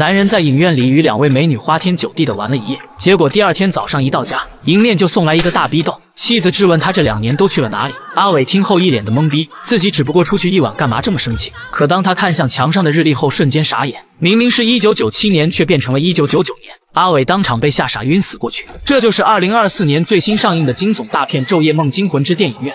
男人在影院里与两位美女花天酒地的玩了一夜，结果第二天早上一到家，迎面就送来一个大逼斗。妻子质问他这两年都去了哪里。阿伟听后一脸的懵逼，自己只不过出去一晚，干嘛这么生气？可当他看向墙上的日历后，瞬间傻眼，明明是一九九七年，却变成了一九九九年。阿伟当场被吓傻，晕死过去。这就是二零二四年最新上映的惊悚大片《昼夜梦惊魂之电影院》。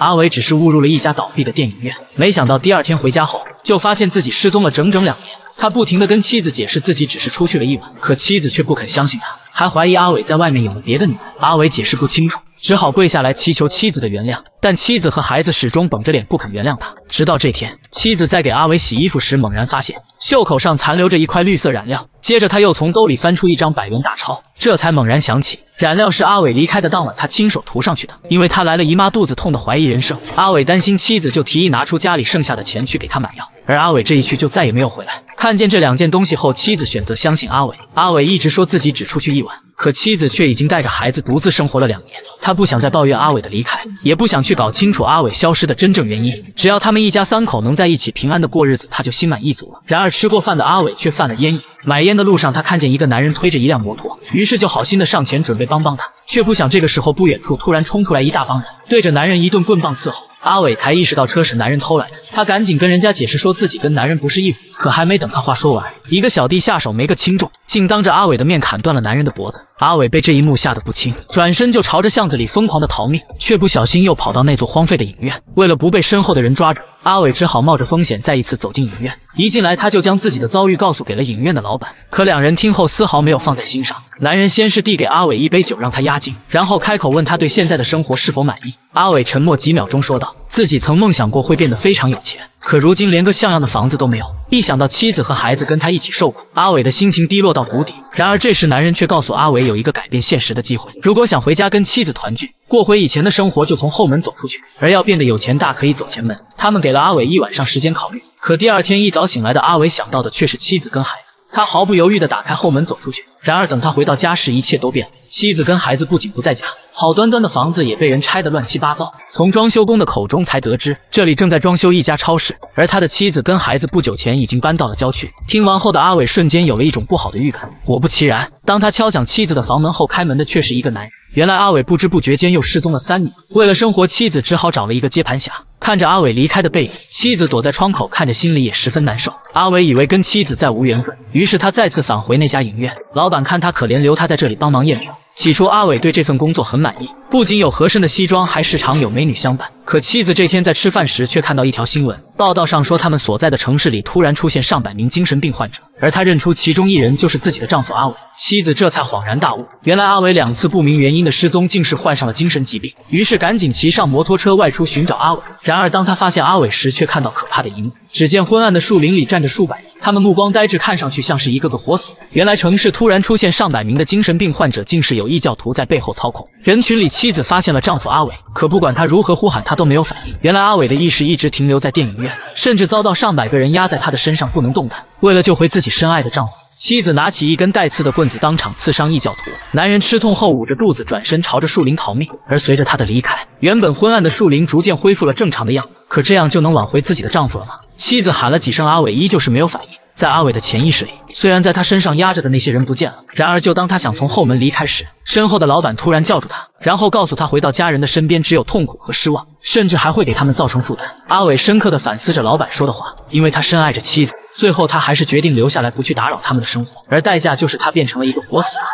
阿伟只是误入了一家倒闭的电影院，没想到第二天回家后，就发现自己失踪了整整两年。他不停地跟妻子解释自己只是出去了一晚，可妻子却不肯相信他，还怀疑阿伟在外面有了别的女人。阿伟解释不清楚，只好跪下来祈求妻子的原谅。但妻子和孩子始终绷着脸不肯原谅他。直到这天，妻子在给阿伟洗衣服时，猛然发现袖口上残留着一块绿色染料。接着他又从兜里翻出一张百元大钞，这才猛然想起，染料是阿伟离开的当晚他亲手涂上去的。因为他来了姨妈，肚子痛的怀疑人生。阿伟担心妻子，就提议拿出家里剩下的钱去给他买药。而阿伟这一去就再也没有回来。看见这两件东西后，妻子选择相信阿伟。阿伟一直说自己只出去一晚，可妻子却已经带着孩子独自生活了两年。他不想再抱怨阿伟的离开，也不想去搞清楚阿伟消失的真正原因。只要他们一家三口能在一起平安的过日子，他就心满意足了。然而吃过饭的阿伟却犯了烟瘾。买烟的路上，他看见一个男人推着一辆摩托，于是就好心的上前准备帮帮他，却不想这个时候不远处突然冲出来一大帮人，对着男人一顿棍棒伺候。阿伟才意识到车是男人偷来的，他赶紧跟人家解释说自己跟男人不是一伙。可还没等他话说完，一个小弟下手没个轻重，竟当着阿伟的面砍断了男人的脖子。阿伟被这一幕吓得不轻，转身就朝着巷子里疯狂的逃命，却不小心又跑到那座荒废的影院。为了不被身后的人抓住，阿伟只好冒着风险再一次走进影院。一进来，他就将自己的遭遇告诉给了影院的老板。可两人听后丝毫没有放在心上。男人先是递给阿伟一杯酒让他压惊，然后开口问他对现在的生活是否满意。阿伟沉默几秒钟，说道：“自己曾梦想过会变得非常有钱，可如今连个像样的房子都没有。一想到妻子和孩子跟他一起受苦，阿伟的心情低落到谷底。然而这时，男人却告诉阿伟有一个改变现实的机会：如果想回家跟妻子团聚，过回以前的生活，就从后门走出去；而要变得有钱大，可以走前门。他们给了阿伟一晚上时间考虑。可第二天一早醒来的阿伟想到的却是妻子跟孩子，他毫不犹豫地打开后门走出去。然而等他回到家时，一切都变了。妻子跟孩子不仅不在家，好端端的房子也被人拆得乱七八糟。从装修工的口中才得知，这里正在装修一家超市，而他的妻子跟孩子不久前已经搬到了郊区。听完后的阿伟瞬间有了一种不好的预感。果不其然，当他敲响妻子的房门后，开门的却是一个男人。原来阿伟不知不觉间又失踪了三年，为了生活，妻子只好找了一个接盘侠。看着阿伟离开的背影，妻子躲在窗口看着，心里也十分难受。阿伟以为跟妻子再无缘分，于是他再次返回那家影院。老板看他可怜，留他在这里帮忙验票。起初，阿伟对这份工作很满意，不仅有合身的西装，还时常有美女相伴。可妻子这天在吃饭时，却看到一条新闻，报道上说他们所在的城市里突然出现上百名精神病患者，而她认出其中一人就是自己的丈夫阿伟。妻子这才恍然大悟，原来阿伟两次不明原因的失踪，竟是患上了精神疾病。于是赶紧骑上摩托车外出寻找阿伟。然而当他发现阿伟时，却看到可怕的一幕：只见昏暗的树林里站着数百人，他们目光呆滞，看上去像是一个个活死。原来城市突然出现上百名的精神病患者，竟是有异教徒在背后操控。人群里，妻子发现了丈夫阿伟，可不管他如何呼喊，他都没有反应。原来阿伟的意识一直停留在电影院，甚至遭到上百个人压在他的身上不能动弹。为了救回自己深爱的丈夫。妻子拿起一根带刺的棍子，当场刺伤异教徒。男人吃痛后捂着肚子，转身朝着树林逃命。而随着他的离开，原本昏暗的树林逐渐恢复了正常的样子。可这样就能挽回自己的丈夫了吗？妻子喊了几声阿伟，依旧是没有反应。在阿伟的潜意识里，虽然在他身上压着的那些人不见了，然而就当他想从后门离开时，身后的老板突然叫住他，然后告诉他回到家人的身边只有痛苦和失望，甚至还会给他们造成负担。阿伟深刻的反思着老板说的话，因为他深爱着妻子，最后他还是决定留下来，不去打扰他们的生活，而代价就是他变成了一个活死人。